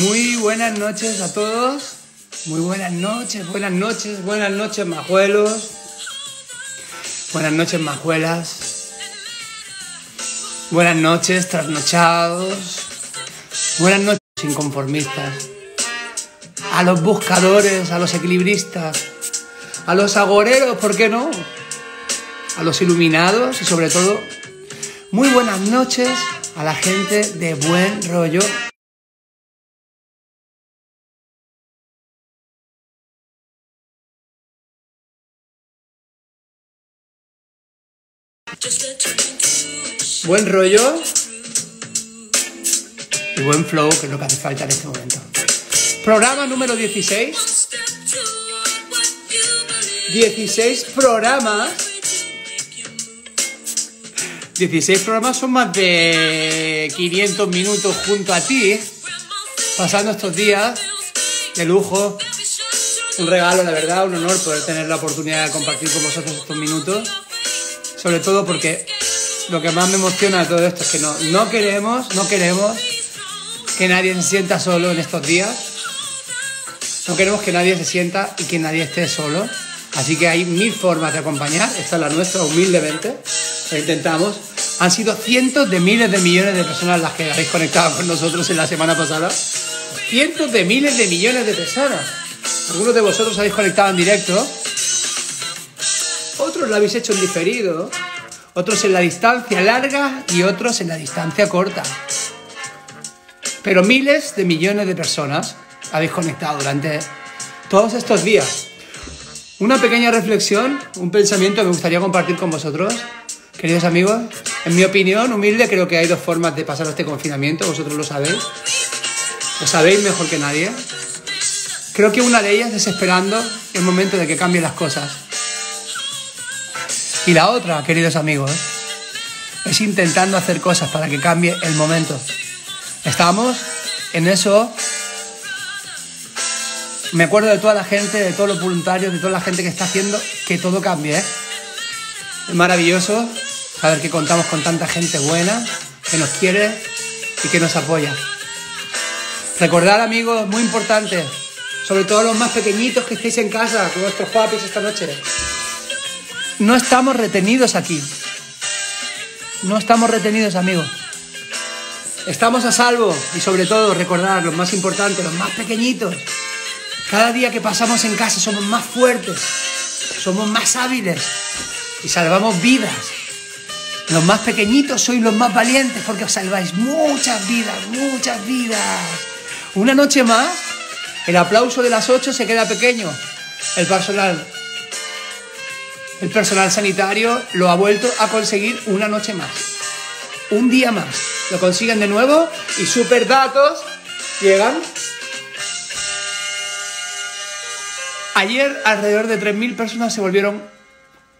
Muy buenas noches a todos. Muy buenas noches, buenas noches, buenas noches, majuelos. Buenas noches, majuelas. Buenas noches, trasnochados. Buenas noches, inconformistas. A los buscadores, a los equilibristas, a los agoreros, ¿por qué no? A los iluminados y sobre todo, muy buenas noches a la gente de buen rollo. Buen rollo y buen flow, que es lo que hace falta en este momento. Programa número 16. 16 programas. 16 programas son más de 500 minutos junto a ti, pasando estos días de lujo. Un regalo, la verdad, un honor poder tener la oportunidad de compartir con vosotros estos minutos. Sobre todo porque lo que más me emociona de todo esto es que no, no queremos, no queremos que nadie se sienta solo en estos días. No queremos que nadie se sienta y que nadie esté solo. Así que hay mil formas de acompañar. Esta es la nuestra, humildemente. Lo intentamos. Han sido cientos de miles de millones de personas las que habéis conectado con nosotros en la semana pasada. Cientos de miles de millones de personas. Algunos de vosotros habéis conectado en directo. Otros lo habéis hecho en diferido. Otros en la distancia larga y otros en la distancia corta. Pero miles de millones de personas habéis conectado durante todos estos días. Una pequeña reflexión, un pensamiento que me gustaría compartir con vosotros, queridos amigos. En mi opinión humilde, creo que hay dos formas de pasar este confinamiento, vosotros lo sabéis. Lo sabéis mejor que nadie. Creo que una de ellas es esperando el momento de que cambien las cosas. Y la otra, queridos amigos, es intentando hacer cosas para que cambie el momento. Estamos en eso. Me acuerdo de toda la gente, de todos los voluntarios, de toda la gente que está haciendo que todo cambie. ¿eh? Es maravilloso saber que contamos con tanta gente buena, que nos quiere y que nos apoya. Recordar, amigos, muy importante, sobre todo los más pequeñitos que estéis en casa con nuestros papis esta noche. No estamos retenidos aquí. No estamos retenidos, amigos. Estamos a salvo y sobre todo recordar lo más importante, los más pequeñitos. Cada día que pasamos en casa somos más fuertes, somos más hábiles y salvamos vidas. Los más pequeñitos sois los más valientes porque os salváis muchas vidas, muchas vidas. Una noche más, el aplauso de las 8 se queda pequeño. El personal, el personal sanitario lo ha vuelto a conseguir una noche más. Un día más. Lo consiguen de nuevo y super datos llegan. Ayer alrededor de 3.000 personas se volvieron,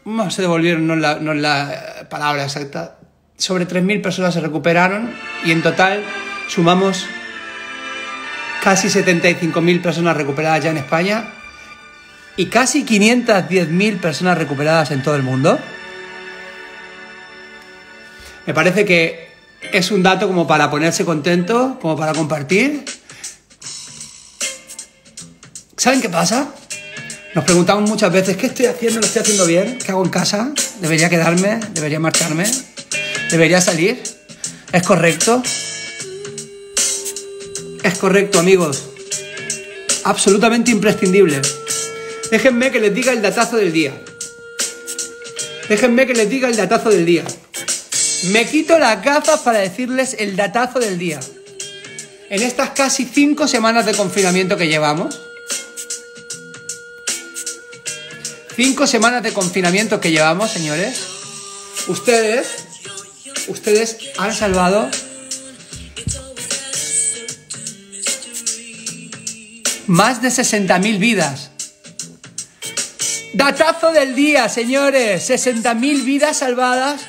no se devolvieron, no es la, no la palabra exacta, sobre 3.000 personas se recuperaron y en total sumamos casi 75.000 personas recuperadas ya en España y casi 510.000 personas recuperadas en todo el mundo. Me parece que es un dato como para ponerse contento, como para compartir. ¿Saben qué pasa? Nos preguntamos muchas veces, ¿qué estoy haciendo? ¿Lo estoy haciendo bien? ¿Qué hago en casa? ¿Debería quedarme? ¿Debería marcharme? ¿Debería salir? ¿Es correcto? Es correcto, amigos. Absolutamente imprescindible. Déjenme que les diga el datazo del día. Déjenme que les diga el datazo del día. Me quito las gafas para decirles el datazo del día. En estas casi cinco semanas de confinamiento que llevamos, cinco semanas de confinamiento que llevamos, señores, ustedes, ustedes han salvado más de 60.000 vidas. Datazo del día, señores. 60.000 vidas salvadas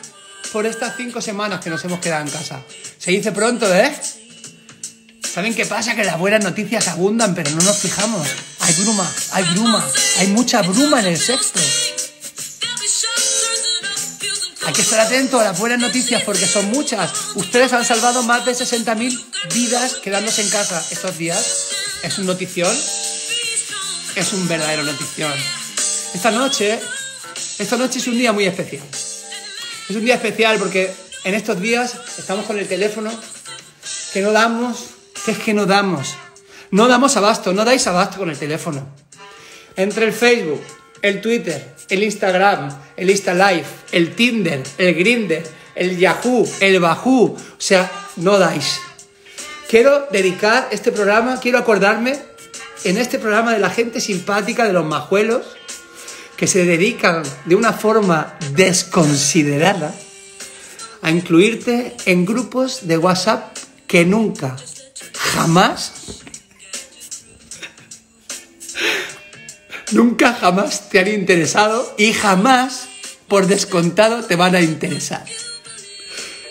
por estas cinco semanas que nos hemos quedado en casa. Se dice pronto, ¿eh? ¿Saben qué pasa? Que las buenas noticias abundan, pero no nos fijamos. Hay bruma, hay bruma, hay mucha bruma en el sexto. que estar atentos a las buenas noticias porque son muchas. Ustedes han salvado más de 60.000 vidas quedándose en casa estos días. Es un notición. Es un verdadero notición. Esta noche, esta noche es un día muy especial. Es un día especial porque en estos días estamos con el teléfono que no damos, que es que no damos. No damos abasto, no dais abasto con el teléfono. Entre el Facebook, el Twitter, el Instagram, el Insta Live, el Tinder, el Grinder, el Yahoo, el Bahoo, o sea, no dais. Quiero dedicar este programa, quiero acordarme en este programa de la gente simpática, de los majuelos, que se dedican de una forma desconsiderada a incluirte en grupos de WhatsApp que nunca, jamás nunca jamás te han interesado y jamás, por descontado, te van a interesar.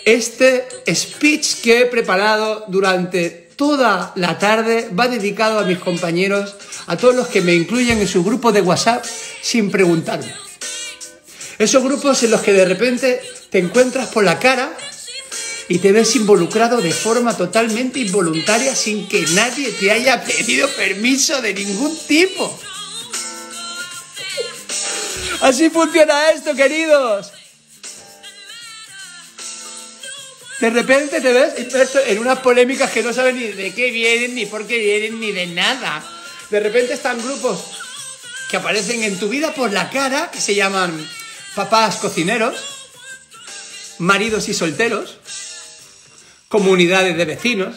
Este speech que he preparado durante toda la tarde va dedicado a mis compañeros, a todos los que me incluyen en su grupo de WhatsApp sin preguntarme. Esos grupos en los que de repente te encuentras por la cara y te ves involucrado de forma totalmente involuntaria sin que nadie te haya pedido permiso de ningún tipo. Así funciona esto, queridos. De repente te ves en unas polémicas que no sabes ni de qué vienen, ni por qué vienen, ni de nada. De repente están grupos que aparecen en tu vida por la cara, que se llaman papás cocineros, maridos y solteros, comunidades de vecinos,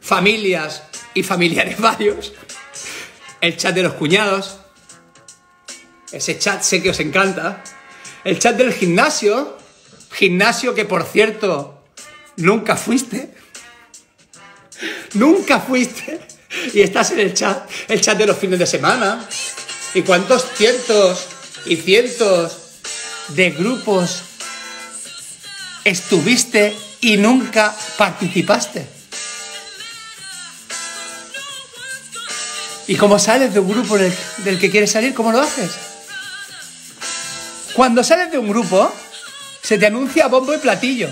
familias y familiares varios, el chat de los cuñados, ese chat sé que os encanta. El chat del gimnasio. Gimnasio que, por cierto, nunca fuiste. Nunca fuiste. Y estás en el chat. El chat de los fines de semana. ¿Y cuántos cientos y cientos de grupos estuviste y nunca participaste? ¿Y cómo sales de un grupo del, del que quieres salir? ¿Cómo lo haces? Cuando sales de un grupo, se te anuncia bombo y platillo.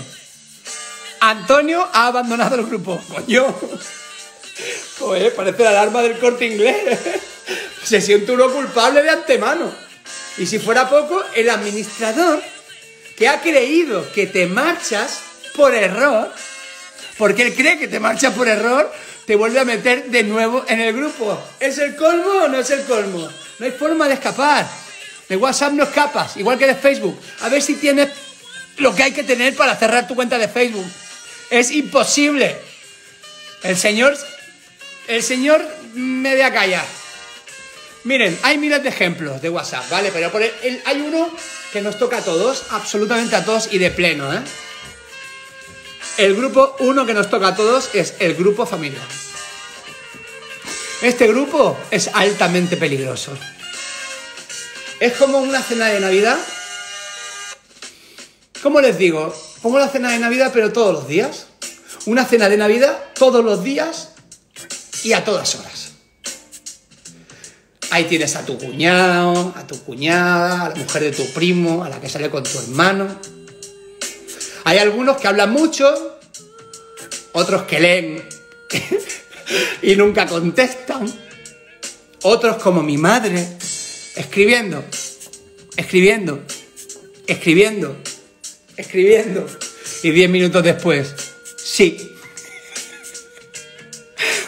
Antonio ha abandonado el grupo. Coño. Joder, parece la alarma del corte inglés. Se siente uno culpable de antemano. Y si fuera poco, el administrador que ha creído que te marchas por error, porque él cree que te marchas por error, te vuelve a meter de nuevo en el grupo. ¿Es el colmo o no es el colmo? No hay forma de escapar. De WhatsApp no escapas, igual que de Facebook. A ver si tienes lo que hay que tener para cerrar tu cuenta de Facebook. Es imposible. El Señor, el Señor me de a callar. Miren, hay miles de ejemplos de WhatsApp, ¿vale? Pero hay uno que nos toca a todos, absolutamente a todos y de pleno, ¿eh? El grupo uno que nos toca a todos es el grupo familiar. Este grupo es altamente peligroso. Es como una cena de Navidad. ¿Cómo les digo? Como la cena de Navidad, pero todos los días. Una cena de Navidad todos los días y a todas horas. Ahí tienes a tu cuñado, a tu cuñada, a la mujer de tu primo, a la que sale con tu hermano. Hay algunos que hablan mucho, otros que leen y nunca contestan, otros como mi madre, escribiendo, escribiendo, escribiendo, escribiendo. Y diez minutos después, sí.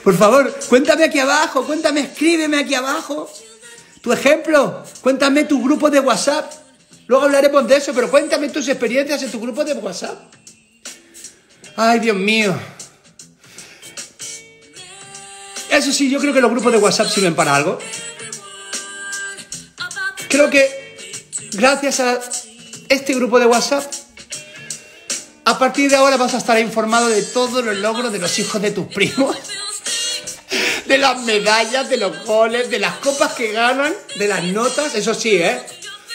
Por favor, cuéntame aquí abajo, cuéntame, escríbeme aquí abajo. Tu ejemplo, cuéntame tu grupo de WhatsApp. Luego hablaremos de eso, pero cuéntame tus experiencias en tu grupo de WhatsApp. Ay, Dios mío. Eso sí, yo creo que los grupos de WhatsApp sirven para algo. Creo que gracias a este grupo de WhatsApp, a partir de ahora vas a estar informado de todos los logros de los hijos de tus primos, de las medallas, de los goles, de las copas que ganan, de las notas, eso sí, ¿eh?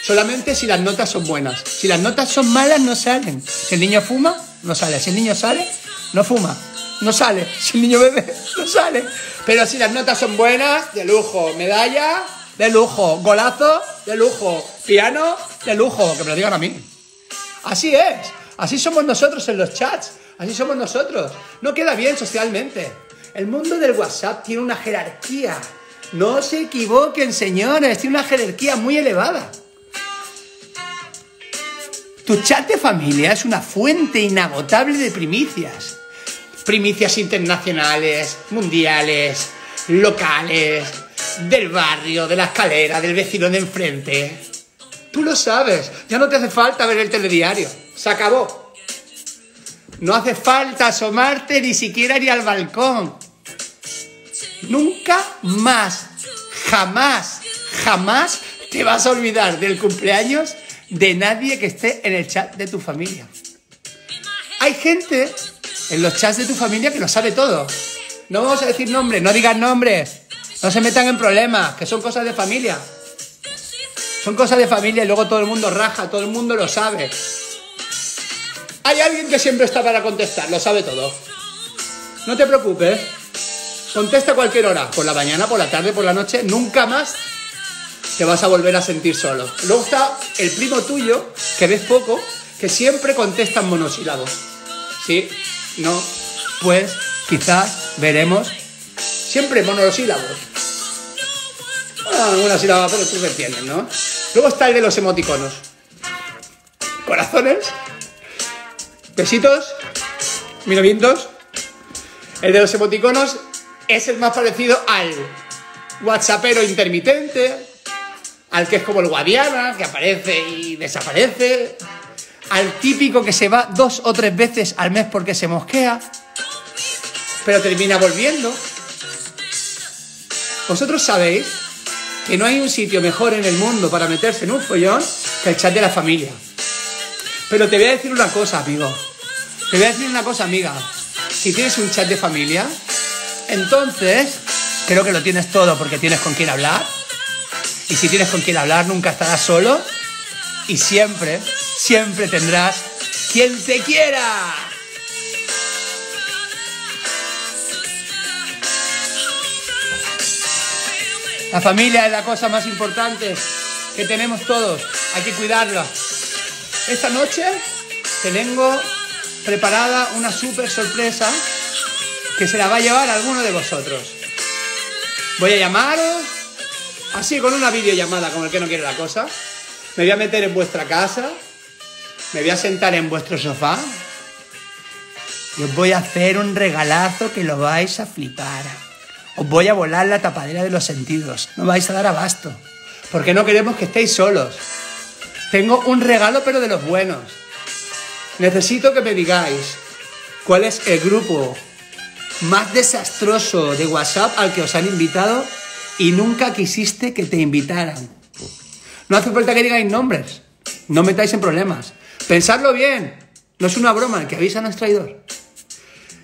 Solamente si las notas son buenas. Si las notas son malas, no salen. Si el niño fuma, no sale. Si el niño sale, no fuma. No sale. Si el niño bebe, no sale. Pero si las notas son buenas, de lujo. Medalla, de lujo. Golazo, de lujo. Piano, de lujo. Que me lo digan a mí. Así es. Así somos nosotros en los chats. Así somos nosotros. No queda bien socialmente. El mundo del WhatsApp tiene una jerarquía. No se equivoquen, señores. Tiene una jerarquía muy elevada. Tu chat de familia es una fuente inagotable de primicias. Primicias internacionales, mundiales, locales, del barrio, de la escalera, del vecino de enfrente. Tú lo sabes, ya no te hace falta ver el telediario. Se acabó. No hace falta asomarte ni siquiera ir al balcón. Nunca más, jamás, jamás te vas a olvidar del cumpleaños de nadie que esté en el chat de tu familia. Hay gente en los chats de tu familia que lo sabe todo. No vamos a decir nombres, no digan nombres. No se metan en problemas, que son cosas de familia. Son cosas de familia y luego todo el mundo raja, todo el mundo lo sabe. Hay alguien que siempre está para contestar, lo sabe todo. No te preocupes. Contesta a cualquier hora, por la mañana, por la tarde, por la noche, nunca más te vas a volver a sentir solo. Luego está el primo tuyo, que ves poco, que siempre contesta en monosílabos. ¿Sí? ¿No? Pues quizás veremos siempre monosílabos. Ah, una sílaba, pero tú me entiendes, ¿no? Luego está el de los emoticonos. Corazones, besitos, minovientos. El de los emoticonos es el más parecido al WhatsAppero intermitente, al que es como el Guadiana, que aparece y desaparece, al típico que se va dos o tres veces al mes porque se mosquea, pero termina volviendo. Vosotros sabéis que no hay un sitio mejor en el mundo para meterse en un follón que el chat de la familia. Pero te voy a decir una cosa, amigo. Te voy a decir una cosa, amiga. Si tienes un chat de familia, entonces creo que lo tienes todo porque tienes con quién hablar y si tienes con quien hablar, nunca estarás solo. Y siempre, siempre tendrás quien te quiera. La familia es la cosa más importante que tenemos todos. Hay que cuidarla. Esta noche te tengo preparada una súper sorpresa que se la va a llevar alguno de vosotros. Voy a llamaros así con una videollamada como el que no quiere la cosa. Me voy a meter en vuestra casa, me voy a sentar en vuestro sofá y os voy a hacer un regalazo que lo vais a flipar. Os voy a volar la tapadera de los sentidos, no vais a dar abasto, porque no queremos que estéis solos. Tengo un regalo pero de los buenos. Necesito que me digáis cuál es el grupo más desastroso de WhatsApp al que os han invitado y nunca quisiste que te invitaran. No hace falta que digáis nombres, no metáis en problemas. Pensadlo bien, no es una broma, el que avisa no es traidor.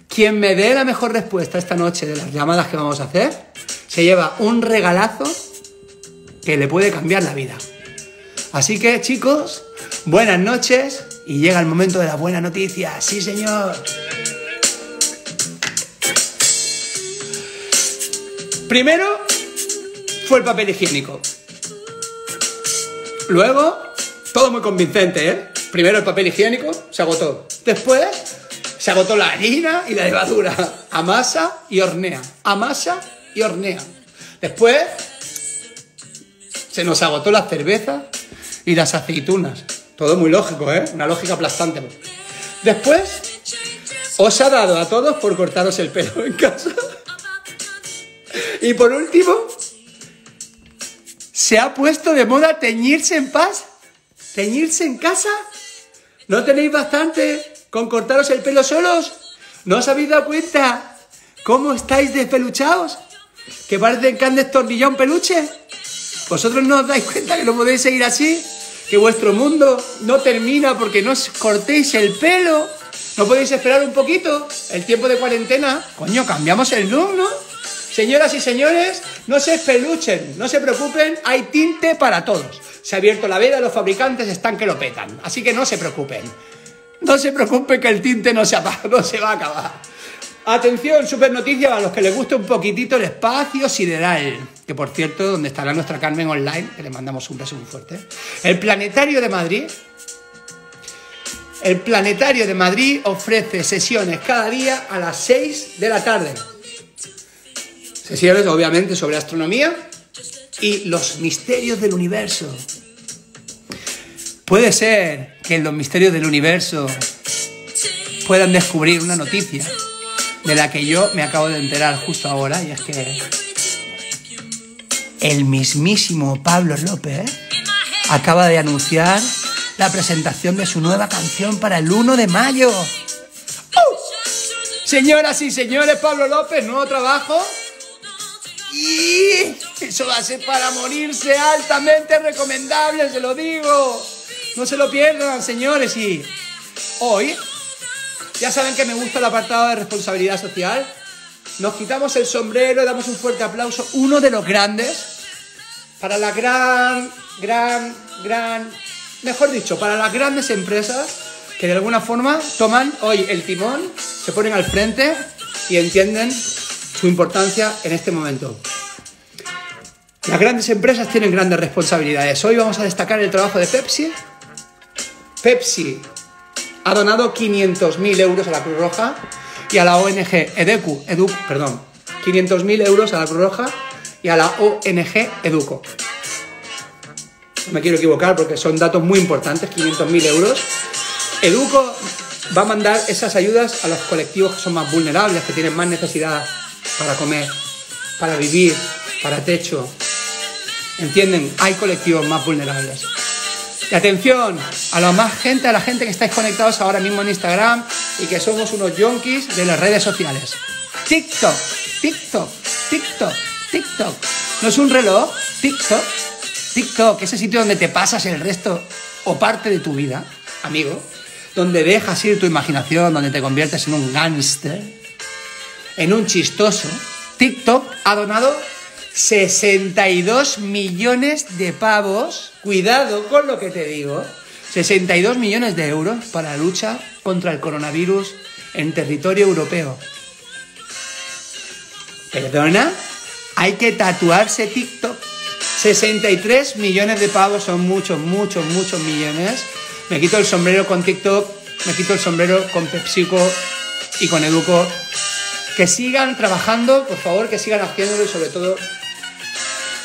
Quien me dé la mejor respuesta esta noche de las llamadas que vamos a hacer, se lleva un regalazo que le puede cambiar la vida. Así que chicos, buenas noches y llega el momento de la buena noticia. Sí, señor. Primero, fue el papel higiénico. Luego, todo muy convincente, ¿eh? Primero el papel higiénico, se agotó. Después, se agotó la harina y la levadura. Amasa y hornea. Amasa y hornea. Después, se nos agotó la cerveza y las aceitunas. Todo muy lógico, ¿eh? Una lógica aplastante. Después, os ha dado a todos por cortaros el pelo en casa. Y por último, ¿Se ha puesto de moda teñirse en paz? ¿Teñirse en casa? ¿No tenéis bastante con cortaros el pelo solos? ¿No os habéis dado cuenta cómo estáis despeluchados? ¿Que parecen que han destornillado un peluche? ¿Vosotros no os dais cuenta que no podéis seguir así? ¿Que vuestro mundo no termina porque no os cortéis el pelo? ¿No podéis esperar un poquito? El tiempo de cuarentena. Coño, cambiamos el look, ¿no? Señoras y señores, no se espeluchen, no se preocupen, hay tinte para todos. Se ha abierto la veda, los fabricantes están que lo petan, así que no se preocupen. No se preocupen que el tinte no se, no se va a acabar. Atención, super noticia a los que les guste un poquitito el espacio sideral, que por cierto, donde estará nuestra Carmen online, que le mandamos un beso muy fuerte. El Planetario de Madrid El Planetario de Madrid ofrece sesiones cada día a las 6 de la tarde. Sesiones obviamente sobre astronomía y los misterios del universo. Puede ser que en los misterios del universo puedan descubrir una noticia de la que yo me acabo de enterar justo ahora y es que el mismísimo Pablo López acaba de anunciar la presentación de su nueva canción para el 1 de mayo. ¡Oh! Señoras y señores, Pablo López, nuevo trabajo. Y eso va a ser para morirse altamente recomendable, se lo digo. No se lo pierdan, señores. Y hoy, ya saben que me gusta el apartado de responsabilidad social. Nos quitamos el sombrero, damos un fuerte aplauso. Uno de los grandes para la gran, gran, gran mejor dicho, para las grandes empresas que de alguna forma toman hoy el timón, se ponen al frente y entienden su importancia en este momento. Las grandes empresas tienen grandes responsabilidades. Hoy vamos a destacar el trabajo de Pepsi. Pepsi ha donado 500.000 euros a la Cruz Roja y a la ONG EDECU, Edu, perdón, 500.000 euros a la Cruz Roja y a la ONG Educo no me quiero equivocar porque son datos muy importantes, 500.000 euros. Educo va a mandar esas ayudas a los colectivos que son más vulnerables, que tienen más necesidad para comer, para vivir, para techo. ¿Entienden? Hay colectivos más vulnerables. Y atención a la más gente, a la gente que estáis conectados ahora mismo en Instagram y que somos unos yonkis de las redes sociales. TikTok, TikTok, TikTok, TikTok. ¿No es un reloj? TikTok. TikTok, ese sitio donde te pasas el resto o parte de tu vida, amigo, donde dejas ir tu imaginación, donde te conviertes en un gángster, en un chistoso, TikTok ha donado 62 millones de pavos, cuidado con lo que te digo, 62 millones de euros para la lucha contra el coronavirus en territorio europeo. ¿Perdona? Hay que tatuarse TikTok 63 millones de pavos son muchos, muchos, muchos millones. Me quito el sombrero con TikTok, me quito el sombrero con PepsiCo y con Educo. Que sigan trabajando, por favor, que sigan haciéndolo y sobre todo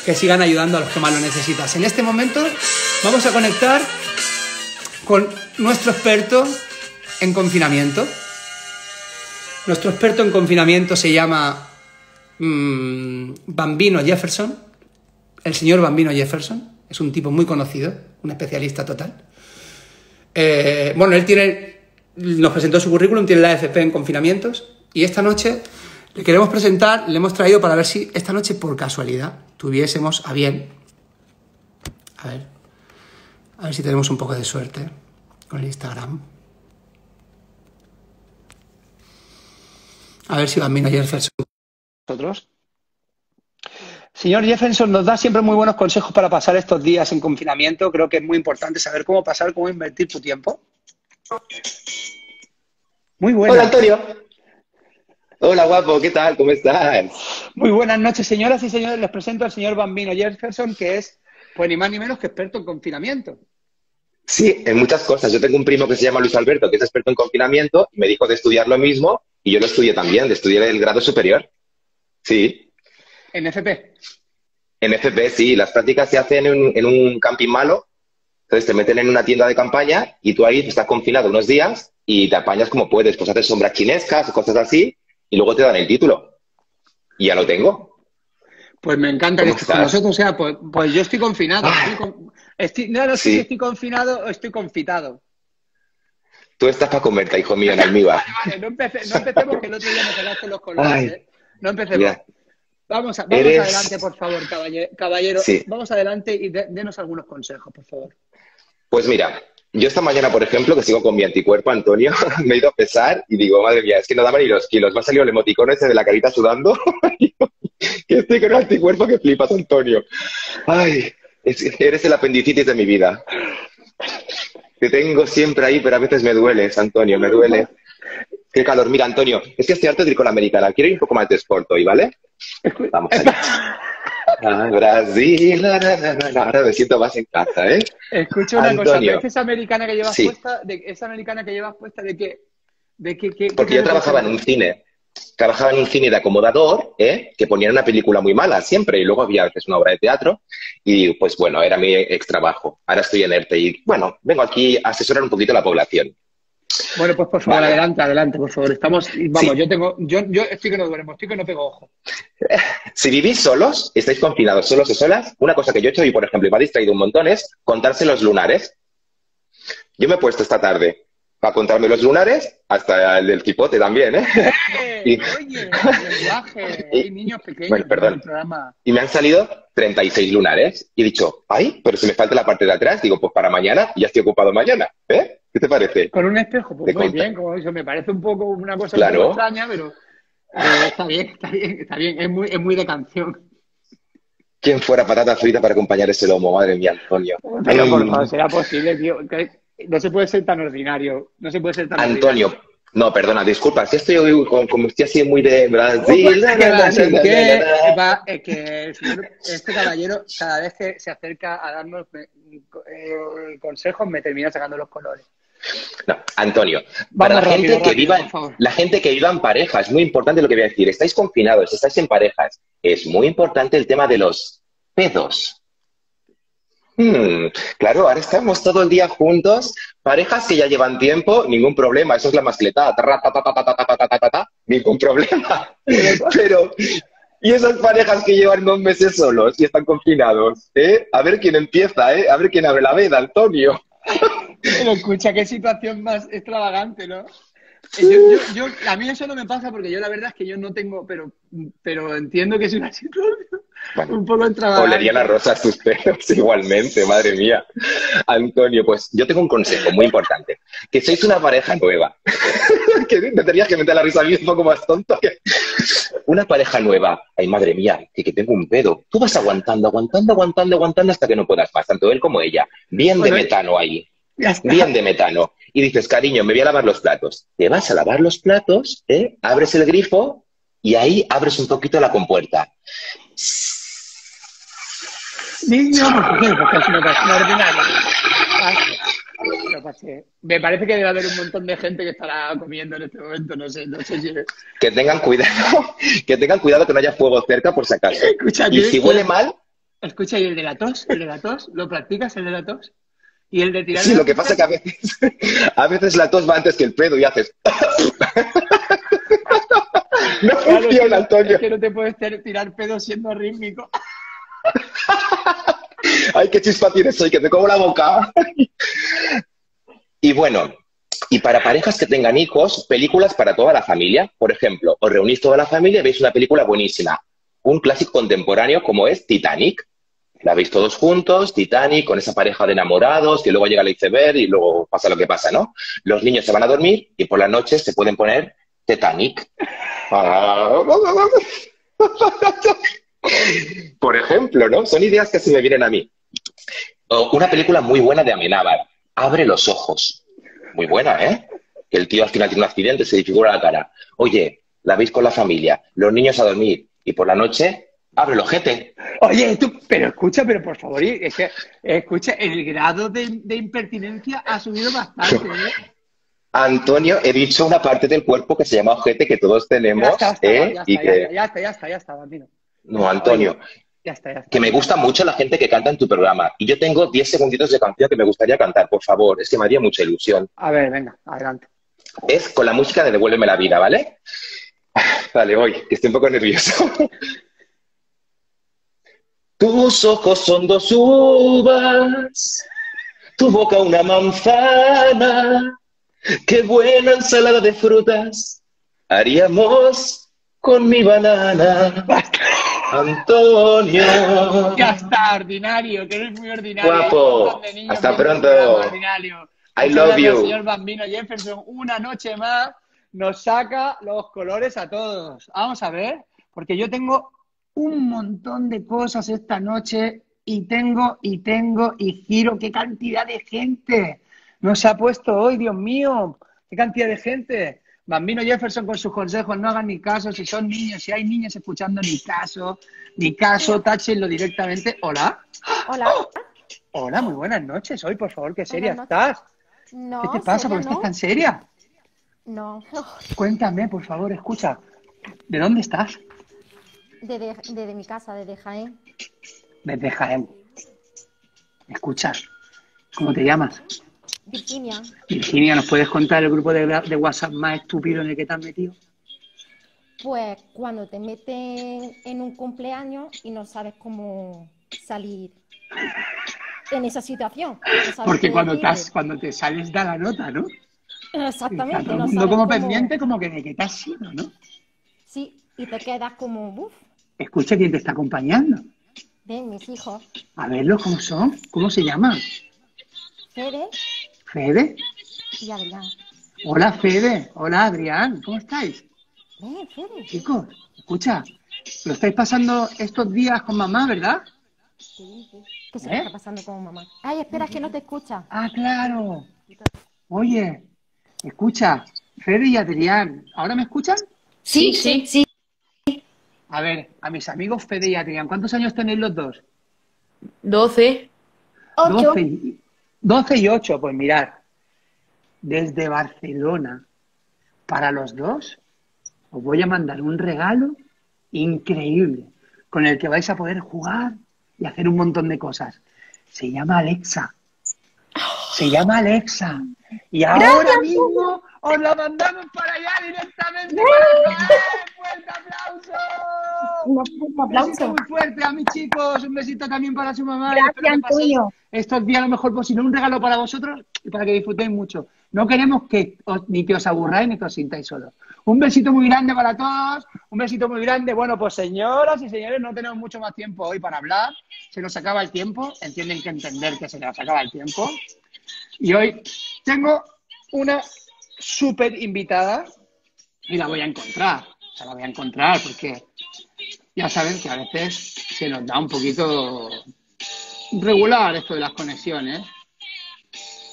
que sigan ayudando a los que más lo necesitan. En este momento vamos a conectar con nuestro experto en confinamiento. Nuestro experto en confinamiento se llama mm, Bambino Jefferson el señor Bambino Jefferson, es un tipo muy conocido, un especialista total. Eh, bueno, él tiene, nos presentó su currículum, tiene la AFP en confinamientos y esta noche le queremos presentar, le hemos traído para ver si esta noche por casualidad tuviésemos a bien, a ver, a ver si tenemos un poco de suerte con el Instagram. A ver si Bambino Jefferson nosotros. Señor Jefferson nos da siempre muy buenos consejos para pasar estos días en confinamiento. Creo que es muy importante saber cómo pasar, cómo invertir tu tiempo. Muy buenas. Hola, Antonio. Hola, guapo, ¿qué tal? ¿Cómo estás? Muy buenas noches, señoras y señores. Les presento al señor Bambino Jefferson, que es, pues ni más ni menos que experto en confinamiento. Sí, en muchas cosas. Yo tengo un primo que se llama Luis Alberto, que es experto en confinamiento, y me dijo de estudiar lo mismo, y yo lo estudié también, de estudiar el grado superior. Sí. ¿En FP? En FP, sí. Las prácticas se hacen en un, camping malo. Entonces te meten en una tienda de campaña y tú ahí estás confinado unos días y te apañas como puedes. Pues haces sombras chinescas, cosas así, y luego te dan el título. Y ya lo tengo. Pues me encanta que estés con nosotros. O sea, pues, pues yo estoy confinado. Estoy no, no sé si estoy confinado o estoy confitado. Tú estás para comerte, hijo mío, en almíbar. vale, vale, no, empecemos que el otro día me pegaste los colores. ¿eh? No empecemos. Vamos, adelante, por favor, caballero. Vamos adelante y denos algunos consejos, por favor. Pues mira, yo esta mañana, por ejemplo, que sigo con mi anticuerpo, Antonio, me he ido a pesar y digo, madre mía, es que no daban ni los kilos. Me ha salido el emoticono ese de la carita sudando. que estoy con un anticuerpo que flipas, Antonio. Ay, eres el apendicitis de mi vida. Te tengo siempre ahí, pero a veces me dueles, Antonio, me duele. Qué calor. Mira, Antonio, es que estoy harto de ir con la americana. Quiero ir un poco más de sport hoy, ¿vale? Vamos allá. Ah, Brasil, la, la, la, ahora me siento más en casa, ¿eh? Escucha una cosa, Antonio. ¿ves esa americana que llevas Sí. puesta? De, esa americana que llevas puesta, ¿de qué? ¿De qué? qué- Porque qué yo trabajaba en un cine, trabajaba en un cine de acomodador, ¿eh? que ponían una película muy mala siempre, y luego había a veces una obra de teatro, y pues bueno, era mi ex trabajo. Ahora estoy en ERTE y bueno, vengo aquí a asesorar un poquito a la población. Bueno, pues por favor, Vale. adelante, adelante, por favor. Estamos, vamos, Sí. yo tengo, yo, yo estoy que no duermo, estoy que no pego ojo. Si vivís solos, estáis confinados solos o solas, una cosa que yo he hecho y, por ejemplo, y me ha distraído un montón es contarse los lunares. Yo me he puesto esta tarde para contarme los lunares, hasta el del cipote también, ¿eh? Y- Oye, el viaje, hay niños pequeños Bueno, perdón. en el programa. Y me han salido 36 lunares. Y he dicho, ay, pero si me falta la parte de atrás, digo, pues para mañana, y ya estoy ocupado mañana. ¿Eh? ¿Qué te parece? Con un espejo, pues muy bien, como eso me parece un poco una cosa Claro. poco extraña, pero eh, está bien, está bien, está bien, es muy, es muy de canción. ¿Quién fuera patata frita para acompañar ese lomo? Madre mía, Antonio. Pero por favor, será posible, tío. no se puede ser tan ordinario. No se puede ser tan Antonio, no, perdona, disculpa, si estoy hoy con- como estoy así muy de Brasil. es que este caballero, cada vez que se acerca a darnos me- eh, consejos me termina sacando los colores. No, Antonio, para la, gente que viva, la gente que viva en pareja, es muy importante lo que voy a decir. Estáis confinados, estáis en parejas. Es muy importante el tema de los pedos. Claro, ahora estamos todo el día juntos, parejas que ya llevan tiempo, ningún problema, eso es la mascletada, ningún problema. Pero, y esas parejas que llevan dos meses solos y están confinados, ¿eh? A ver quién empieza, ¿eh? A ver quién abre la veda, Antonio. Pero escucha, qué situación más extravagante, ¿no? Eh, Yo, yo, yo- a mí eso no me pasa porque yo la verdad es que yo no tengo, pero, pero entiendo que es una situación Bueno, un poco extravagante. Olerían a rosas tus pelos igualmente, madre mía. Antonio, pues yo tengo un consejo muy importante. Que sois una pareja nueva. que me tenías que meter la risa a mí un poco más tonto. que- Una pareja nueva. Ay, madre mía, que, que tengo un pedo. Tú vas aguantando, aguantando, aguantando, aguantando hasta que no puedas más, tanto él como ella. Bien de Bueno, metano ahí. Bien de metano. Y dices, cariño, me voy a lavar los platos. Te vas a lavar los platos, ¿eh? abres el grifo y ahí abres un poquito la compuerta. Niño. Porque es una persona ordinaria. Ah. Me parece que debe haber un montón de gente que estará comiendo en este momento, no sé, no sé si... Que tengan cuidado, que tengan cuidado que no haya fuego cerca por si acaso. Escucha, Y ¿tienes si huele mal, Escucha, ¿y el de la tos? ¿El de la tos? ¿Lo practicas, el de la tos? ¿Y el de tirar sí, lo que pasa que a veces, a veces la tos va antes que el pedo y haces. No Claro, es funciona, Antonio. Es que no te puedes tirar pedo siendo rítmico. Ay, qué chispa tienes hoy, que te como la boca. Y bueno, y para parejas que tengan hijos, películas para toda la familia. Por ejemplo, os reunís toda la familia y veis una película buenísima. Un clásico contemporáneo como es Titanic. La veis todos juntos, Titanic, con esa pareja de enamorados, que luego llega el iceberg y luego pasa lo que pasa, ¿no? Los niños se van a dormir y por las noches se pueden poner Titanic. Por ejemplo, ¿no? Son ideas que se me vienen a mí. Una película muy buena de Amenábar, Abre los ojos. Muy buena, ¿eh? Que el tío al final tiene un accidente, se disfigura la cara. Oye, la veis con la familia, los niños a dormir y por la noche, abre el ojete. Oye, tú, pero escucha, pero por favor, es que, escucha, el grado de, de impertinencia ha subido bastante, ¿eh? Antonio, he dicho una parte del cuerpo que se llama ojete que todos tenemos, ya está, ¿eh? ya está, ya está, ya está, ya está, Bambino. No, Antonio, Ya está, ya está. que me gusta mucho la gente que canta en tu programa. Y yo tengo 10 segunditos de canción que me gustaría cantar, por favor. Es que me haría mucha ilusión. A ver, venga, adelante. Es con la música de Devuélveme la vida, ¿vale? Vale, voy, que estoy un poco nervioso. Tus ojos son dos uvas, tu boca una manzana. Qué buena ensalada de frutas haríamos con mi banana. Antonio. Ya está, ordinario, que eres muy ordinario. Guapo. Hasta pronto. ordinario. I Muchas love you. señor Bambino Jefferson. Una noche más nos saca los colores a todos. Vamos a ver, porque yo tengo un montón de cosas esta noche y tengo, y tengo, y giro. ¡Qué cantidad de gente! Nos ha puesto hoy, Dios mío. ¡Qué cantidad de gente! Bambino Jefferson con sus consejos, no hagan ni caso, si son niños, si hay niños escuchando, ni caso, ni caso, táchenlo directamente. Hola. Hola. Hola, muy buenas noches. Hoy, por favor, qué seria estás. No, ¿Qué te pasa? ¿Por qué estás tan seria? No, Cuéntame, por favor, escucha. ¿De dónde estás? Desde, desde mi casa, desde Jaén. Desde Jaén. Escucha. ¿Cómo te llamas? Virginia, Virginia, ¿nos puedes contar el grupo de, de WhatsApp más estúpido en el que te has metido? pues cuando te meten en un cumpleaños y no sabes cómo salir en esa situación. no Porque cuando te, has- cuando te sales da la nota, ¿no? Está Exactamente, todo el no mundo como cómo- pendiente, como que de que te has sido, ¿no? Sí, y te quedas como, uff, Escucha quién te está acompañando. ven, mis hijos, A verlos cómo son. ¿Cómo se llaman? Fede Fede. y Adrián. Hola, Fede. Hola, Adrián. ¿Cómo estáis? Ven, Fede. Chicos, escucha. Lo estáis pasando estos días con mamá, ¿verdad? Sí, sí. ¿Qué se ¿Eh? me está pasando con mamá? Ay, espera, que no te escucha. Ah, claro. Oye, escucha. Fede y Adrián. ¿Ahora me escuchan? Sí, sí, sí. A ver, a mis amigos Fede y Adrián, ¿cuántos años tenéis los dos? 12. Ocho. 12 y, 12 y 8, pues mirad, desde Barcelona para los dos, os voy a mandar un regalo increíble con el que vais a poder jugar y hacer un montón de cosas. Se llama Alexa. Se llama Alexa. Y ahora mismo os la mandamos para allá directamente. Para Jaén. ¡Fuerte aplauso! Un aplauso. muy fuerte a mis chicos, un besito también para su mamá. Gracias, Antonio. Estos días lo mejor posible, un regalo para vosotros y para que disfrutéis mucho. No queremos que os- ni que os aburráis ni que os sintáis solos. Un besito muy grande para todos, un besito muy grande. Bueno, pues señoras y señores, no tenemos mucho más tiempo hoy para hablar. Se nos acaba el tiempo, entienden que entender que se nos acaba el tiempo. Y hoy tengo una súper invitada y la voy a encontrar. O la voy a encontrar porque ya saben que a veces se nos da un poquito regular esto de las conexiones.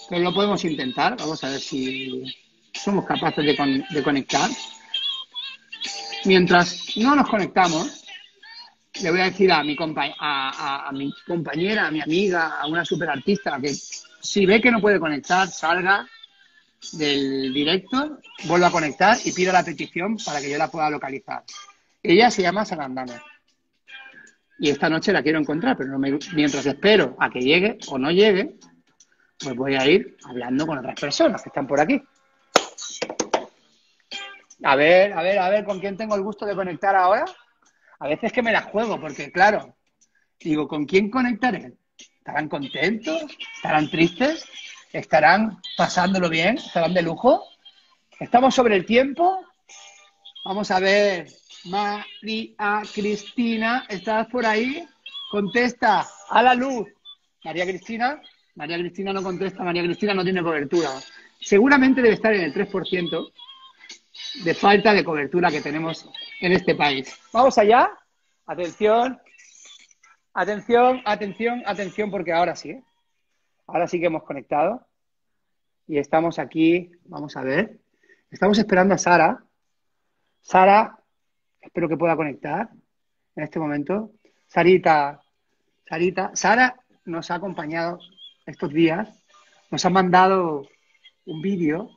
Pero lo podemos intentar. Vamos a ver si somos capaces de, con- de conectar. Mientras no nos conectamos, le voy a decir a mi, compa- a, a- a mi compañera, a mi amiga, a una superartista, que si ve que no puede conectar, salga del directo, vuelva a conectar y pida la petición para que yo la pueda localizar. Ella se llama Sarandana. Y esta noche la quiero encontrar, pero mientras espero a que llegue o no llegue, pues voy a ir hablando con otras personas que están por aquí. A ver, a ver, a ver, ¿con quién tengo el gusto de conectar ahora? A veces que me la juego, porque claro, digo, ¿con quién conectaré? ¿Estarán contentos? ¿Estarán tristes? ¿Estarán pasándolo bien? ¿Estarán de lujo? ¿Estamos sobre el tiempo? Vamos a ver, María Cristina, ¿estás por ahí? Contesta, a la luz. María Cristina, María Cristina no contesta, María Cristina no tiene cobertura. Seguramente debe estar en el 3% de falta de cobertura que tenemos en este país. Vamos allá. Atención, atención, atención, atención, porque ahora sí, ¿eh? ahora sí que hemos conectado y estamos aquí. Vamos a ver. Estamos esperando a Sara. Sara, espero que pueda conectar en este momento. Sarita, Sarita, Sara nos ha acompañado estos días, nos ha mandado un vídeo,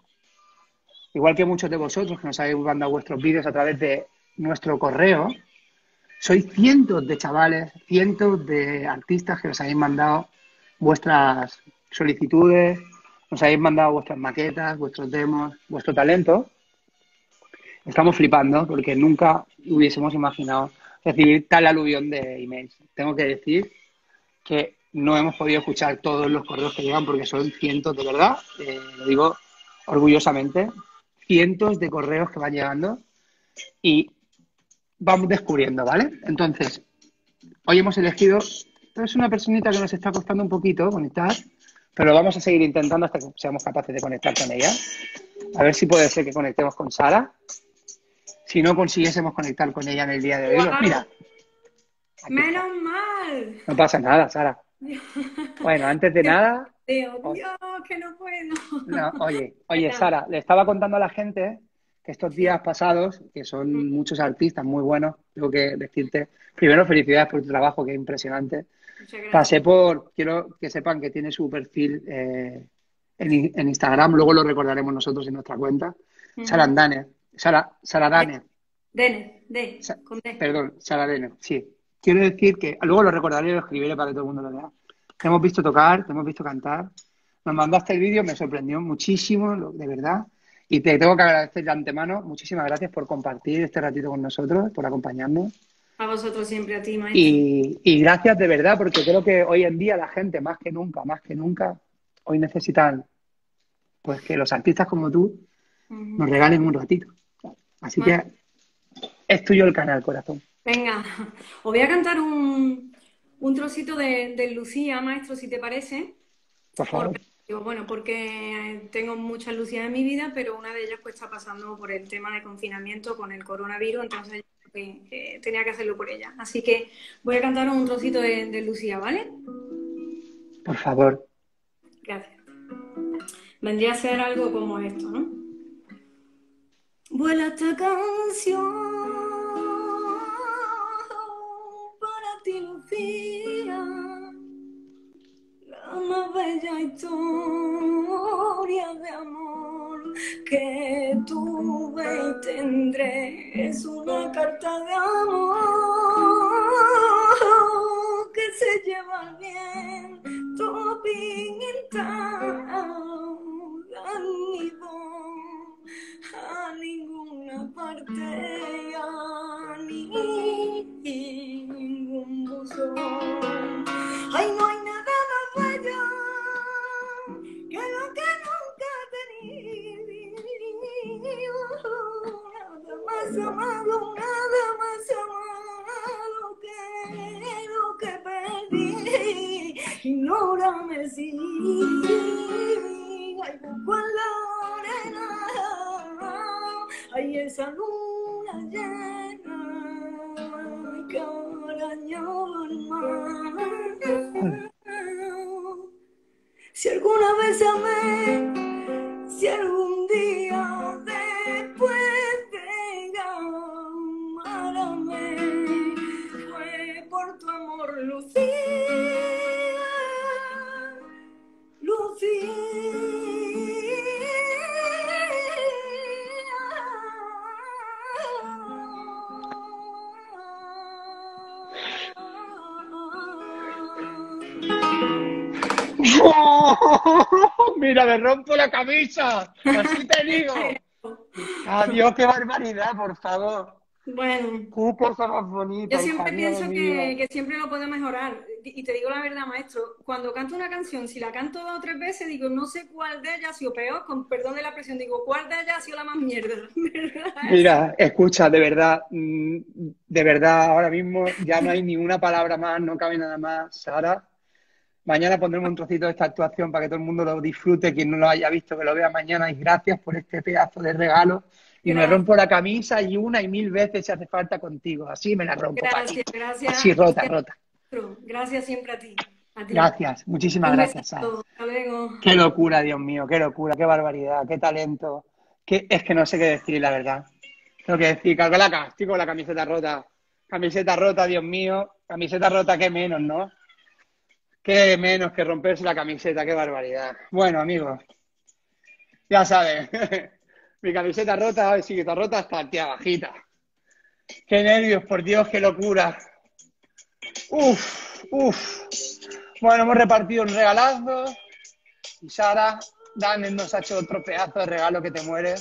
igual que muchos de vosotros que nos habéis mandado vuestros vídeos a través de nuestro correo. Sois cientos de chavales, cientos de artistas que nos habéis mandado vuestras solicitudes, nos habéis mandado vuestras maquetas, vuestros demos, vuestro talento. Estamos flipando porque nunca hubiésemos imaginado recibir tal aluvión de emails. Tengo que decir que no hemos podido escuchar todos los correos que llegan porque son cientos de verdad, eh, lo digo orgullosamente, cientos de correos que van llegando y vamos descubriendo, ¿vale? Entonces, hoy hemos elegido, es una personita que nos está costando un poquito conectar, pero vamos a seguir intentando hasta que seamos capaces de conectar con ella. A ver si puede ser que conectemos con Sara. Si no consiguiésemos conectar con ella en el día de hoy, mira. Está. Menos mal. No pasa nada, Sara. Bueno, antes de nada, Dios, Dios, que no puedo. no, oye, ¿Qué oye? Sara, le estaba contando a la gente que estos días pasados, que son muchos artistas muy buenos, tengo que decirte, primero felicidades por tu trabajo, que es impresionante. Pasé por, quiero que sepan que tiene su perfil eh, en, en Instagram, luego lo recordaremos nosotros en nuestra cuenta. Ujú. Sara Andane, Sara, Sara Dane, Dene, de, con D. perdón, Sara Dane, sí. Quiero decir que, luego lo recordaré y lo escribiré para que todo el mundo lo vea. Te hemos visto tocar, te hemos visto cantar. Nos mandaste el vídeo, me sorprendió muchísimo, de verdad. Y te tengo que agradecer de antemano. Muchísimas gracias por compartir este ratito con nosotros, por acompañarnos. A vosotros siempre, a ti, maestro. Y, y gracias de verdad, porque creo que hoy en día la gente, más que nunca, más que nunca, hoy necesitan pues que los artistas como tú nos regalen un ratito. Así que es tuyo el canal, corazón. Venga, os voy a cantar un, un trocito de, de Lucía, maestro, si te parece. Por favor. Porque, digo, bueno, porque tengo muchas Lucías en mi vida, pero una de ellas pues está pasando por el tema de confinamiento con el coronavirus, entonces que, tenía que hacerlo por ella. Así que voy a cantar un trocito de, de Lucía, ¿vale? Por favor. Gracias. Vendría a ser algo como esto, ¿no? Vuela esta canción para ti, Lucía, más bella historia de amor que tuve y tendré. Es una carta de amor que se lleva al viento pintado a ninguna parte a ningún buzón. Ay, no amado, nada más amado que lo que perdí. Ignórame si hay poco en la arena. Hay esa luna llena que el mar. Si alguna vez amé, si algún día amor, Lucía, Mira, me rompo la camisa. Así te digo. Adiós, qué barbaridad, por favor. Bueno, más bonita. yo siempre pienso que, que siempre lo puedo mejorar. Y te digo la verdad, maestro, cuando canto una canción, si la canto dos o tres veces, digo, no sé cuál de ellas ha sido peor, con perdón de la presión, digo, cuál de ellas ha sido la más mierda. ¿verdad? Mira, escucha, de verdad, mm, de verdad, ahora mismo ya no hay ni una palabra más, no cabe nada más, Sara. Mañana pondremos un trocito de esta actuación para que todo el mundo lo disfrute, quien no lo haya visto, que lo vea mañana. Y gracias por este pedazo de regalo. Y me rompo la camisa y una y mil veces si hace falta contigo. Así me la rompo. Gracias, gracias. Así rota, rota. Gracias siempre a ti. A ti. Gracias, muchísimas Un gracias. Hasta luego. Qué locura, Dios mío, qué locura, qué barbaridad, qué talento. Qué- Es que no sé qué decir, la verdad. Tengo que decir, Calcolaca, estoy con la camiseta rota. Camiseta rota, Dios mío. Camiseta rota, qué menos, ¿no? Qué menos que romperse la camiseta, qué barbaridad. Bueno, amigos, ya saben, mi camiseta rota, hoy sí que está rota hasta aquí abajita. Qué nervios, por Dios, qué locura. Uf, uf. Bueno, hemos repartido un regalazo. Y Sara, Dan nos ha hecho otro pedazo de regalo que te muere.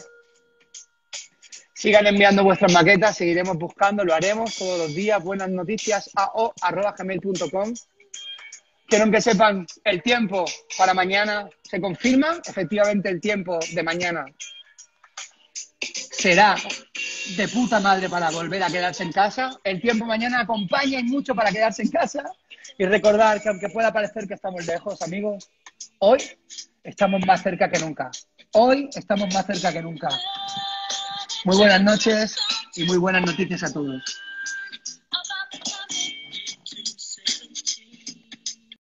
Sigan enviando vuestras maquetas, seguiremos buscando, lo haremos todos los días. Buenas noticias a o.gmail.com. Quiero que sepan el tiempo para mañana. Se confirma, efectivamente, el tiempo de mañana será de puta madre para volver a quedarse en casa. El tiempo mañana acompaña y mucho para quedarse en casa. Y recordar que aunque pueda parecer que estamos lejos, amigos, hoy estamos más cerca que nunca. Hoy estamos más cerca que nunca. Muy buenas noches y muy buenas noticias a todos.